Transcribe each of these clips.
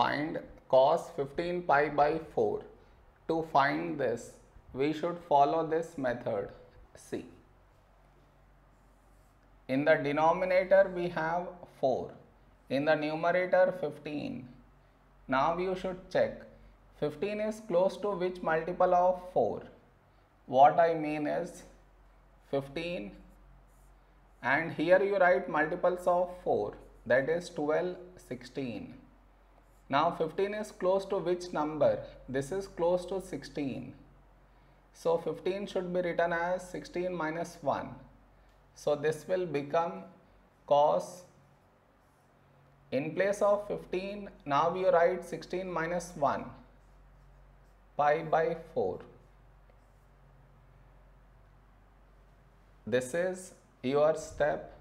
find cos 15 pi by 4. To find this, we should follow this method. See. In the denominator we have 4. In the numerator 15. Now you should check 15 is close to which multiple of 4. What I mean is 15 and here you write multiples of 4 that is 12, 16. Now 15 is close to which number? This is close to 16. So 15 should be written as 16 minus 1. So this will become cos in place of 15 now you write 16 minus 1 pi by 4. This is your step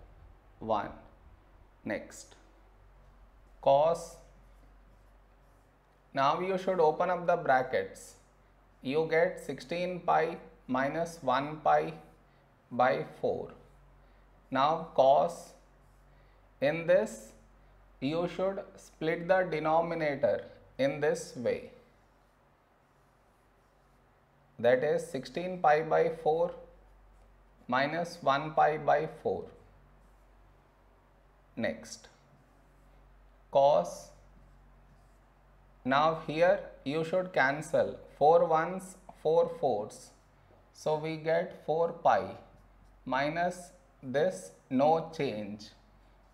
1. Next cos now you should open up the brackets. You get 16 pi minus 1 pi by 4. Now cos in this you should split the denominator in this way. That is 16 pi by 4 minus 1 pi by 4. Next cos now here you should cancel 4 ones, 4 fours. So we get 4 pi minus this no change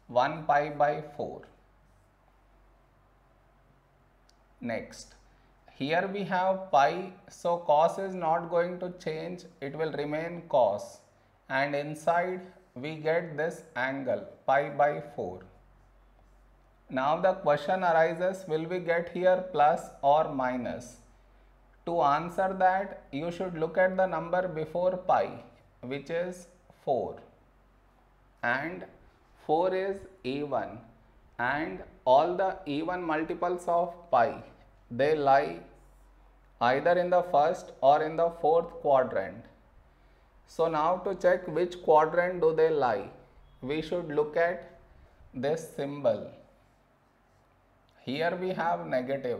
1 pi by 4. Next here we have pi so cos is not going to change it will remain cos and inside we get this angle pi by 4. Now the question arises will we get here plus or minus? To answer that you should look at the number before pi which is 4 and 4 is even and all the even multiples of pi they lie either in the first or in the fourth quadrant. So now to check which quadrant do they lie we should look at this symbol here we have negative.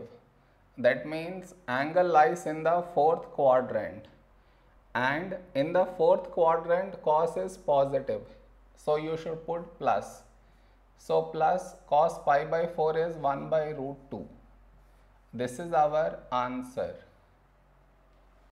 That means angle lies in the fourth quadrant. And in the fourth quadrant cos is positive. So you should put plus. So plus cos pi by 4 is 1 by root 2. This is our answer.